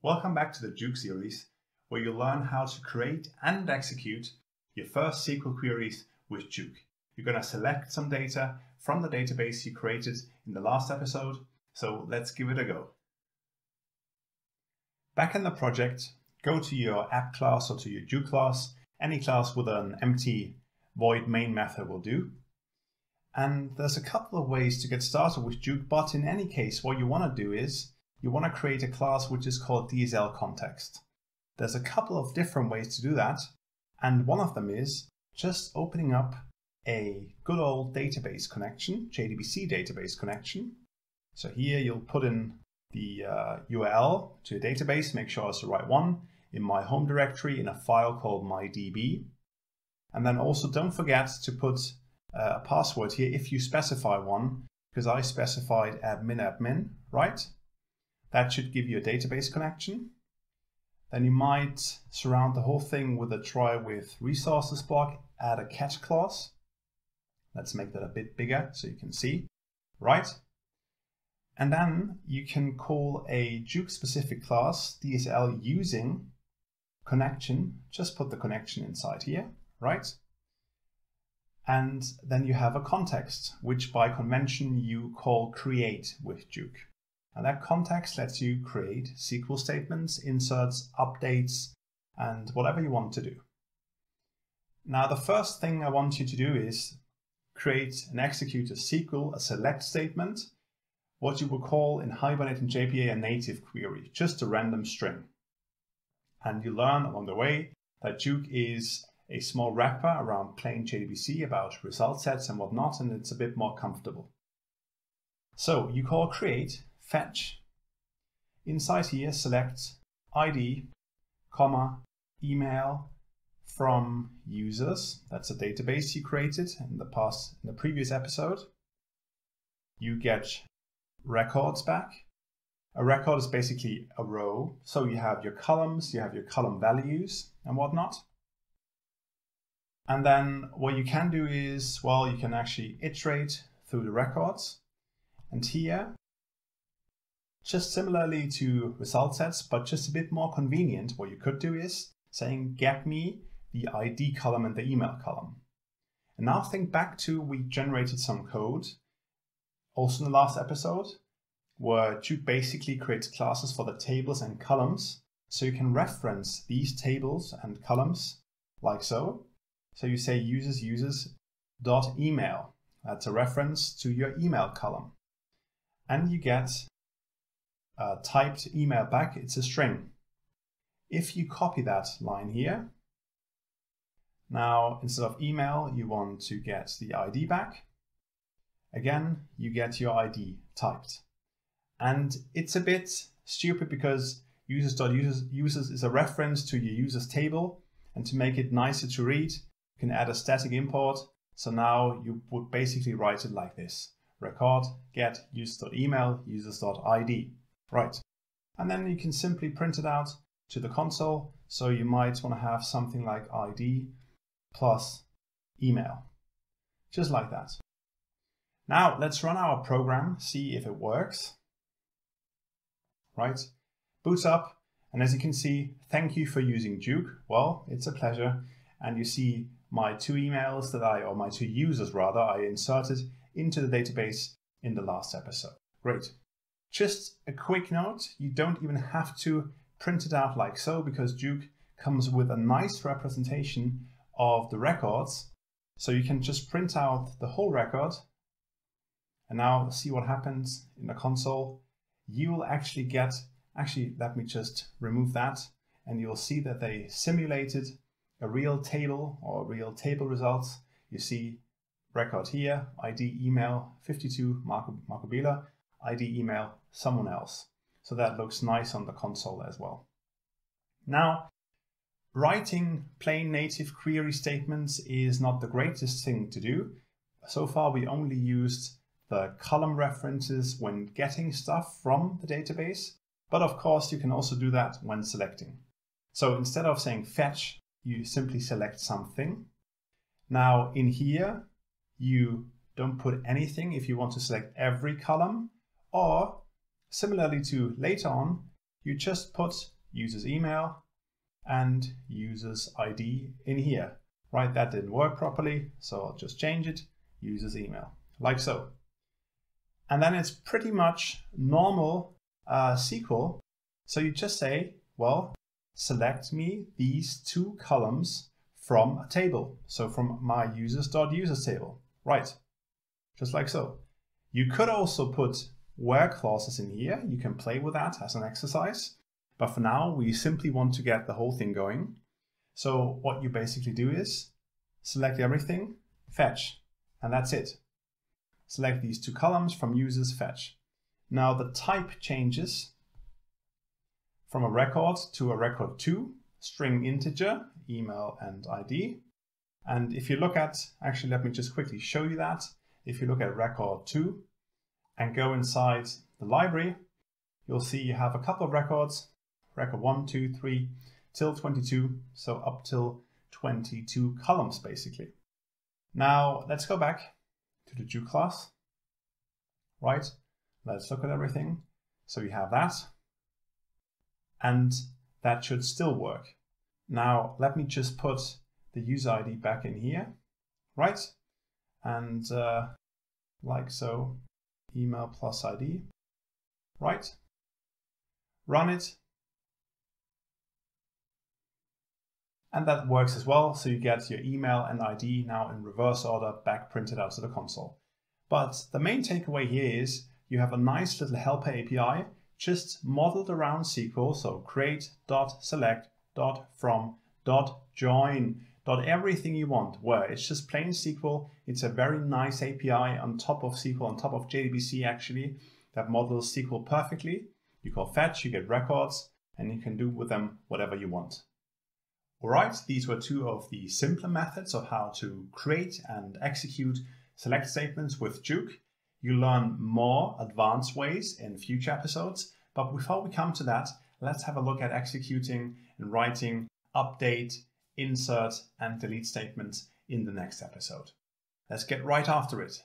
Welcome back to the jOOQ series, where you'll learn how to create and execute your first SQL queries with jOOQ. You're going to select some data from the database you created in the last episode, so let's give it a go. Back in the project, go to your app class or to your jOOQ class. Any class with an empty void main method will do. And there's a couple of ways to get started with jOOQ, but in any case, what you want to do is you want to create a class which is called DSL context. There's a couple of different ways to do that, and one of them is just opening up a good old database connection, JDBC database connection. So here you'll put in the uh, URL to your database, make sure it's the right one, in my home directory in a file called mydb. And then also don't forget to put uh, a password here if you specify one, because I specified admin admin, right? That should give you a database connection. Then you might surround the whole thing with a try with resources block, add a catch clause. Let's make that a bit bigger so you can see, right? And then you can call a jOOQ specific class DSL using connection. Just put the connection inside here, right? And then you have a context, which by convention you call create with jOOQ. And that context lets you create SQL statements, inserts, updates, and whatever you want to do. Now, the first thing I want you to do is create and execute a SQL, a select statement, what you would call in Hibernate and JPA a native query, just a random string. And you learn along the way that jOOQ is a small wrapper around plain JDBC about result sets and whatnot, and it's a bit more comfortable. So you call create fetch. Inside here, select ID, comma, email from users. That's a database you created in the past, in the previous episode. You get records back. A record is basically a row. So you have your columns, you have your column values and whatnot. And then what you can do is, well, you can actually iterate through the records. And here just similarly to result sets, but just a bit more convenient, what you could do is saying get me the ID column and the email column. And now think back to we generated some code, also in the last episode, where jOOQ basically creates classes for the tables and columns. So you can reference these tables and columns like so. So you say users users dot email. That's a reference to your email column. And you get uh, typed email back, it's a string. If you copy that line here, now instead of email, you want to get the ID back. Again, you get your ID typed. And it's a bit stupid because users.users users is a reference to your users table. And to make it nicer to read, you can add a static import. So now you would basically write it like this. Record get users.email users.id. Right. And then you can simply print it out to the console. So you might want to have something like ID plus email, just like that. Now let's run our program, see if it works. Right, boots up, and as you can see, thank you for using jOOQ. Well, it's a pleasure. And you see my two emails that I, or my two users rather, I inserted into the database in the last episode. Great. Just a quick note, you don't even have to print it out like so because jOOQ comes with a nice representation of the records. So you can just print out the whole record and now see what happens in the console. You will actually get, actually, let me just remove that and you'll see that they simulated a real table or real table results. You see record here, ID, email, 52, Marco, Marco Behler, ID email someone else. So that looks nice on the console as well. Now, writing plain native query statements is not the greatest thing to do. So far, we only used the column references when getting stuff from the database. But of course, you can also do that when selecting. So instead of saying fetch, you simply select something. Now in here, you don't put anything if you want to select every column or similarly to later on, you just put user's email and user's ID in here. Right, that didn't work properly, so I'll just change it, user's email, like so. And then it's pretty much normal uh, SQL. So you just say, well, select me these two columns from a table. So from my users.users table, right? Just like so. You could also put where clauses in here. You can play with that as an exercise. But for now, we simply want to get the whole thing going. So what you basically do is select everything, fetch, and that's it. Select these two columns from users fetch. Now the type changes from a record to a record 2, string integer, email and ID. And if you look at, actually let me just quickly show you that. If you look at record 2 and go inside the library, you'll see you have a couple of records, record 1, 2, 3, till 22, so up till 22 columns basically. Now let's go back to the jOOQ class, right? Let's look at everything. So we have that, and that should still work. Now let me just put the user ID back in here, right? And uh, like so, email plus ID, right? Run it. And that works as well. So you get your email and ID now in reverse order back printed out to the console. But the main takeaway here is you have a nice little helper API just modeled around SQL. So create everything you want where it's just plain SQL. It's a very nice API on top of SQL, on top of JDBC actually, that models SQL perfectly. You call fetch, you get records, and you can do with them whatever you want. All right, these were two of the simpler methods of how to create and execute select statements with jOOQ. You learn more advanced ways in future episodes, but before we come to that, let's have a look at executing and writing update, insert, and delete statements in the next episode. Let's get right after it.